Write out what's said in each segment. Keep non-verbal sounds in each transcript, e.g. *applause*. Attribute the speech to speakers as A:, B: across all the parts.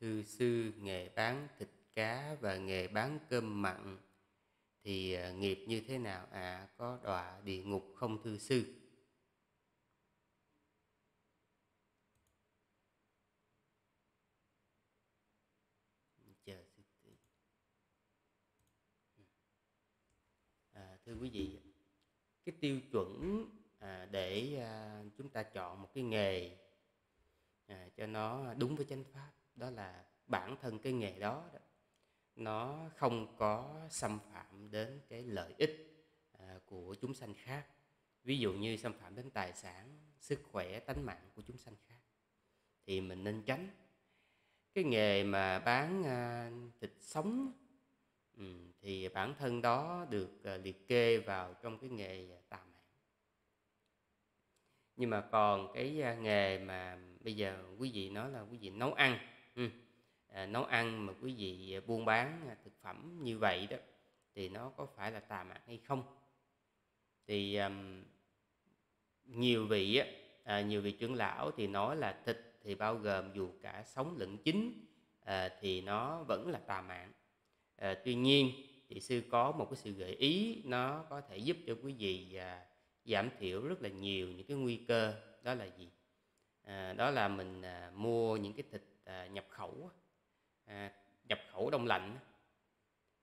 A: thư sư, nghề bán thịt cá và nghề bán cơm mặn thì à, nghiệp như thế nào? À, có đọa địa ngục không thư sư? Chờ. À, thưa quý vị, cái tiêu chuẩn à, để à, chúng ta chọn một cái nghề à, cho nó đúng với chánh pháp đó là bản thân cái nghề đó, đó nó không có xâm phạm đến cái lợi ích à, của chúng sanh khác. Ví dụ như xâm phạm đến tài sản sức khỏe tánh mạng của chúng sanh khác. Thì mình nên tránh. Cái nghề mà bán à, thịt sống ừ, thì bản thân đó được à, liệt kê vào trong cái nghề tà mạng nhưng mà còn cái à, nghề mà bây giờ quý vị nói là quý vị nấu ăn ừ, à, nấu ăn mà quý vị à, buôn bán à, thực phẩm như vậy đó thì nó có phải là tà mạng hay không? Thì um, nhiều vị á, à, nhiều vị trưởng lão thì nói là thịt thì bao gồm dù cả sống lẫn chín à, thì nó vẫn là tà mạng à, tuy nhiên thì sư có một cái sự gợi ý nó có thể giúp cho quý vị à, giảm thiểu rất là nhiều những cái nguy cơ đó là gì? À, đó là mình à, mua những cái thịt À, nhập khẩu à, nhập khẩu đông lạnh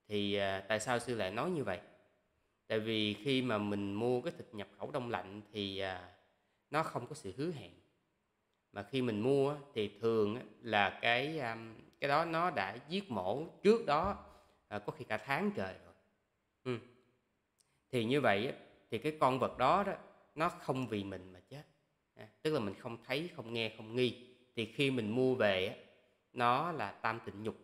A: thì à, tại sao sư lại nói như vậy? Tại vì khi mà mình mua cái thịt nhập khẩu đông lạnh thì à, nó không có sự hứa hẹn. Mà khi mình mua thì thường là cái à, cái đó nó đã giết mổ trước đó à, có khi cả tháng trời rồi. Ừ. thì như vậy thì cái con vật đó đó nó không vì mình mà chết. Tức là mình không thấy không nghe không nghi thì khi mình mua về nó là tam tịnh nhục.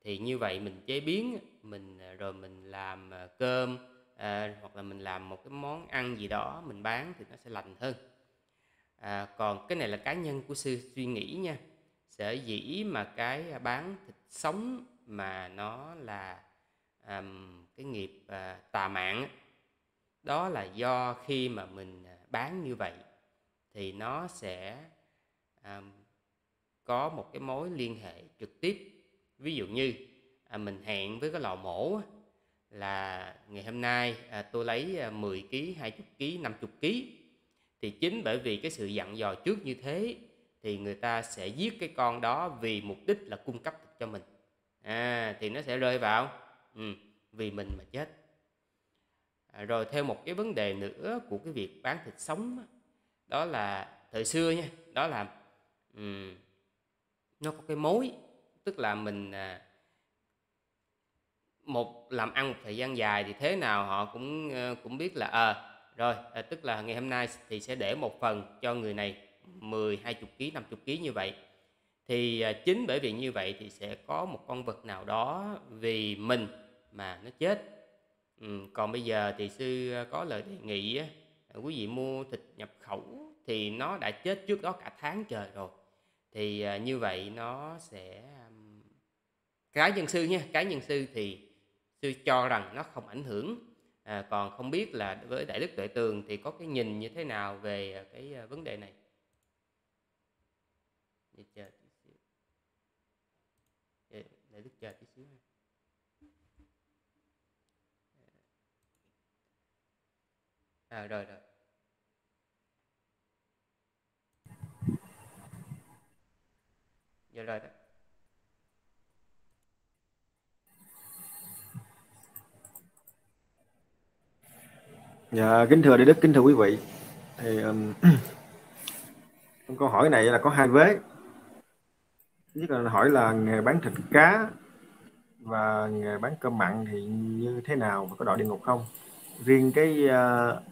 A: Thì như vậy mình chế biến mình à, rồi mình làm à, cơm à, hoặc là mình làm một cái món ăn gì đó mình bán thì nó sẽ lành hơn. À, còn cái này là cá nhân của sư suy nghĩ nha. Sở dĩ mà cái à, bán thịt sống mà nó là um, cái nghiệp uh, tà mạng đó là do khi mà mình bán như vậy thì nó sẽ à, có một cái mối liên hệ trực tiếp. Ví dụ như à, mình hẹn với cái lò mổ là ngày hôm nay à, tôi lấy 10 kg, 20 kg, 50 kg thì chính bởi vì cái sự dặn dò trước như thế thì người ta sẽ giết cái con đó vì mục đích là cung cấp thịt cho mình. À, thì nó sẽ rơi vào ừ, vì mình mà chết. À, rồi theo một cái vấn đề nữa của cái việc bán thịt sống đó là thời xưa nha đó là nó có cái mối tức là mình à, một làm ăn một thời gian dài thì thế nào họ cũng ờ, cũng biết là à, rồi à, tức là ngày hôm nay thì sẽ để một phần cho người này 10 20 kg 50 kg như vậy. Thì à, chính bởi vì như vậy thì sẽ có một con vật nào đó vì mình mà nó chết. Ừ, còn bây giờ thì sư có lời đề nghị á, quý vị mua thịt nhập khẩu thì nó đã chết trước đó cả tháng trời rồi thì à, như vậy nó sẽ cái nhân sư nha cái nhân sư thì sư cho rằng nó không ảnh hưởng. À, còn không biết là với đại đức tuệ tường thì có cái nhìn như thế nào về à, cái à, vấn đề này? Để chờ tí xíu. Để, đại đức chờ tí xíu à rồi rồi. Dạ rồi đó
B: Dạ, kính thưa Đại Đức, kính thưa quý vị. Thì um, *clears throat* câu hỏi này là có hai vế. Thứ nhất là hỏi là nghề bán thịt cá và nghề bán cơm mặn thì như thế nào và có đọa địa ngục không? Riêng cái uh,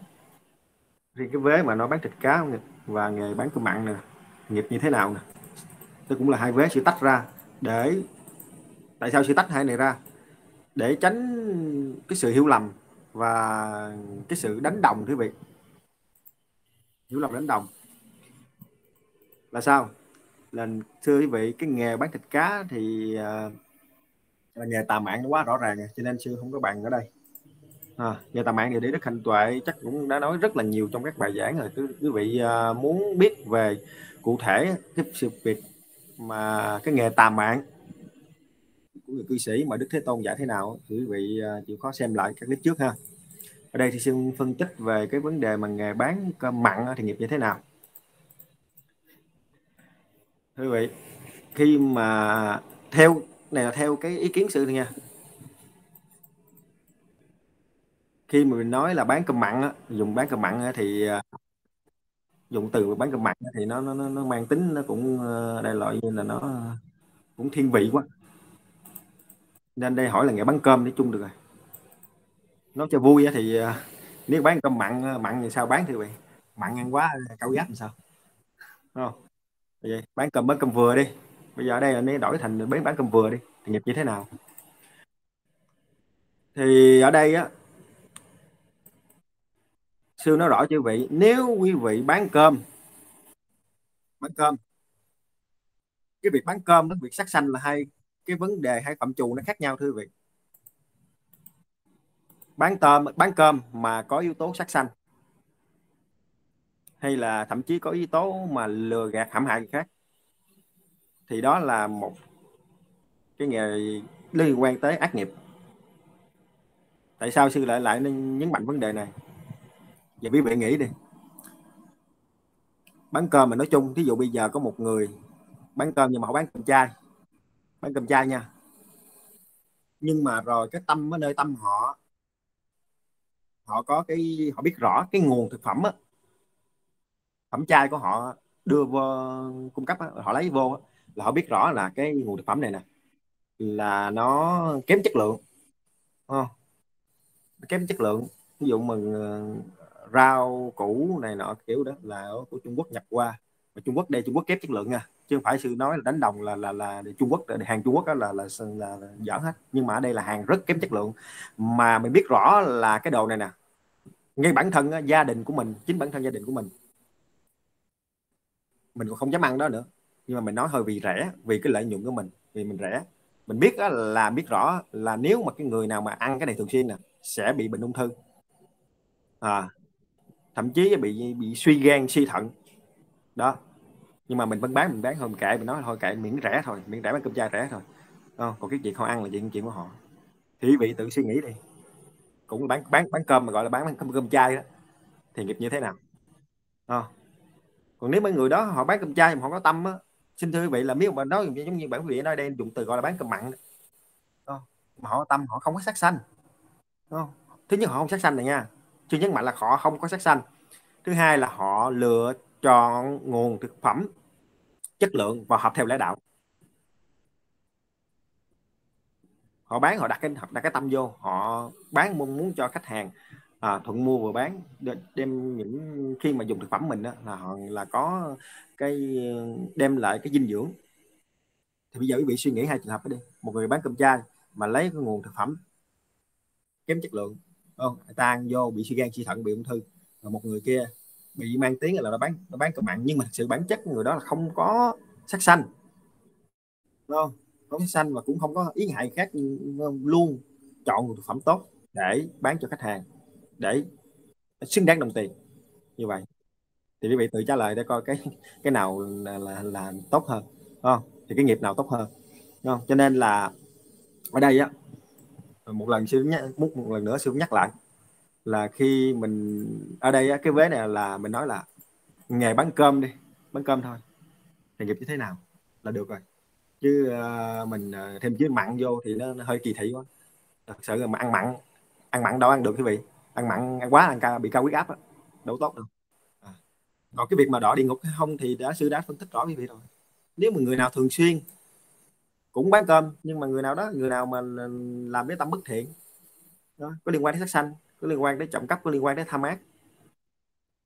B: riêng cái vế mà nó bán thịt cá và nghề bán cơm mặn nè, nghiệp như thế nào nè? Tức cũng là hai vế sẽ tách ra để tại sao sẽ tách hai này ra? Để tránh cái sự hiểu lầm và cái sự đánh đồng quý vị. Hiểu lầm đánh đồng. Là sao? Là thưa quý vị cái nghề bán thịt cá thì uh, là nghề tà mạng nó quá rõ ràng cho nên sư không có bàn ở đây. À, nghề tà mạng thì để đức hành tuệ chắc cũng đã nói rất là nhiều trong các bài giảng rồi. Quý, quý vị uh, muốn biết về cụ thể cái sự việc mà cái nghề tà mạng của người cư sĩ mà Đức Thế Tôn dạy thế nào thì quý vị à, chịu khó xem lại các clip trước ha. Ở đây thì xin phân tích về cái vấn đề mà nghề bán cơm mặn thì nghiệp như thế nào? Thưa quý vị, khi mà theo, này là theo cái ý kiến sư thôi nha. Khi mà mình nói là bán cơm mặn dùng bán cơm mặn thì à, dùng từ bán cơm mặn thì nó nó nó mang tính nó cũng ờ, đại loại như là nó ờ, cũng thiên vị quá. Nên đây hỏi là nghề bán cơm nói chung được rồi. Nói cho vui thì ờ, nếu bán cơm mặn mặn thì sao bán thì vậy? Mặn ăn quá cao gắt làm sao? Đúng không? Vậy bán cơm bán cơm vừa đi. Bây giờ ở đây là nếu đổi thành bán bán cơm vừa đi, thì nghiệp như thế nào? Thì ở đây á sư nói rõ chư vị, nếu quý vị bán cơm bán cơm, cái việc bán cơm với việc sắc xanh là hai cái vấn đề, hai phạm trù nó khác nhau, thưa quý vị. Bán tôm, bán cơm mà có yếu tố sắc xanh hay là thậm chí có yếu tố mà lừa gạt, hãm hại người khác, thì đó là một cái nghề liên quan tới ác nghiệp. Tại sao sư lại lại nên nhấn mạnh vấn đề này? Và quý vị nghĩ đi. Bán cơm mà nói chung thí dụ bây giờ có một người bán cơm nhưng mà họ bán cơm chai bán cơm chai nha. Nhưng mà rồi cái tâm ở nơi tâm họ họ có cái họ biết rõ cái nguồn thực phẩm á phẩm chai của họ đưa vô cung cấp á, họ lấy vô á, là họ biết rõ là cái nguồn thực phẩm này nè là nó kém chất lượng không? kém chất lượng. Ví dụ mình rau củ này nọ kiểu đó là của Trung Quốc nhập qua. Mà Trung Quốc đây Trung Quốc kém chất lượng nha. Chứ không phải sự nói là đánh đồng là là là Trung Quốc hàng Trung Quốc đó là là, là, là dở hết. Nhưng mà ở đây là hàng rất kém chất lượng. Mà mình biết rõ là cái đồ này nè ngay bản thân gia đình của mình chính bản thân gia đình của mình. Mình còn không dám ăn đó nữa. Nhưng mà mình nói hơi vì rẻ vì cái lợi nhuận của mình vì mình rẻ. Mình biết là biết rõ là nếu mà cái người nào mà ăn cái này thường xuyên nè sẽ bị bệnh ung thư. À, thậm chí bị bị suy gan suy thận đó nhưng mà mình vẫn bán mình bán thôi kệ mình nói thôi kệ miễn rẻ thôi miễn rẻ bán cơm chai rẻ thôi không? còn cái chuyện không ăn là chuyện chuyện của họ thì quý vị tự suy nghĩ đi cũng bán bán bán cơm mà gọi là bán, bán cơm, cơm chai đó thì nghiệp như thế nào à. còn nếu mấy người đó họ bán cơm chai mà họ có tâm á xin thưa quý vị là nếu mà nói giống như bản quý vị nói đây dùng từ gọi là bán cơm mặn đó. Ờ, mà họ tâm họ không có sắc sanh không? thứ nhất họ không sắc sanh này nha chưa nhấn mạnh là họ không có sắc xanh thứ hai là họ lựa chọn nguồn thực phẩm chất lượng và hợp theo lẽ đạo. Họ bán họ đặt cái đặt cái tâm vô họ bán mong muốn cho khách hàng à, thuận mua vừa bán. Đem những khi mà dùng thực phẩm mình đó, là họ là có cái đem lại cái dinh dưỡng. Thì bây giờ quý vị suy nghĩ hai trường hợp đó đi. Một người bán cơm chai mà lấy cái nguồn thực phẩm kém chất lượng không tan ta ăn vô bị suy gan suy thận bị ung thư. Và một người kia bị mang tiếng là nó bán nó bán cơm mặn nhưng mà thực sự bản chất người đó là không có sắc xanh đúng không? Không xanh và cũng không có ý hại khác luôn chọn nguồn thực phẩm tốt để bán cho khách hàng để xứng đáng đồng tiền. Như vậy. Thì quý vị tự trả lời để coi cái cái nào là, là, là tốt hơn không? thì cái nghiệp nào tốt hơn không? cho nên là ở đây á một lần sư nhắc một, một lần nữa sư nhắc lại. Là khi mình ở đây á, cái vế này là mình nói là nghề bán cơm đi bán cơm thôi. Thì nghiệp như thế nào là được rồi. Chứ uh, mình uh, thêm chứ mặn vô thì nó, nó hơi kỳ thị quá. Thật sự là mà ăn mặn ăn mặn đâu ăn được quý vị. Ăn mặn ăn quá ăn ca bị cao huyết áp đó. đâu tốt đâu. À. còn cái việc mà đỏ địa ngục hay không thì đã sư đã phân tích rõ quý vị rồi. Nếu mà người nào thường xuyên cũng bán cơm nhưng mà người nào đó người nào mà làm cái tâm bất thiện. Đó, có liên quan đến sát sanh có liên quan đến trọng cấp có liên quan đến tham ác.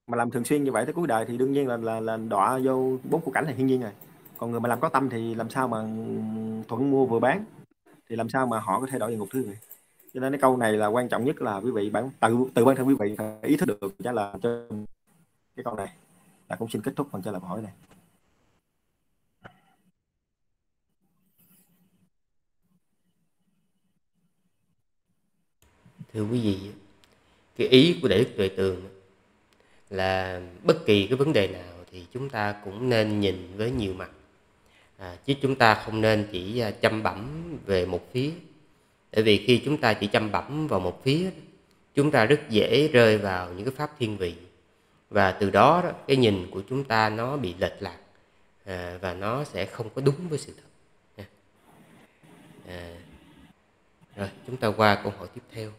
B: Mà làm thường xuyên như vậy tới cuối đời thì đương nhiên là là, là đọa vô bốn cuộc cảnh là thiên nhiên rồi. Còn người mà làm có tâm thì làm sao mà thuận mua vừa bán? Thì làm sao mà họ có thể đổi địa ngục thứ vậy? Cho nên cái câu này là quan trọng nhất là quý vị bản tự tự bản thân quý vị phải ý thức được trả lời cho cái câu này. Là cũng xin kết thúc phần trả lời câu hỏi này.
A: Thưa quý vị cái ý của đại đức tuệ tường là bất kỳ cái vấn đề nào thì chúng ta cũng nên nhìn với nhiều mặt. À, chứ chúng ta không nên chỉ à, chăm bẩm về một phía. Bởi vì khi chúng ta chỉ chăm bẩm vào một phía chúng ta rất dễ rơi vào những cái pháp thiên vị. Và từ đó, đó cái nhìn của chúng ta nó bị lệch lạc à, và nó sẽ không có đúng với sự thật. À, rồi chúng ta qua câu hỏi tiếp theo.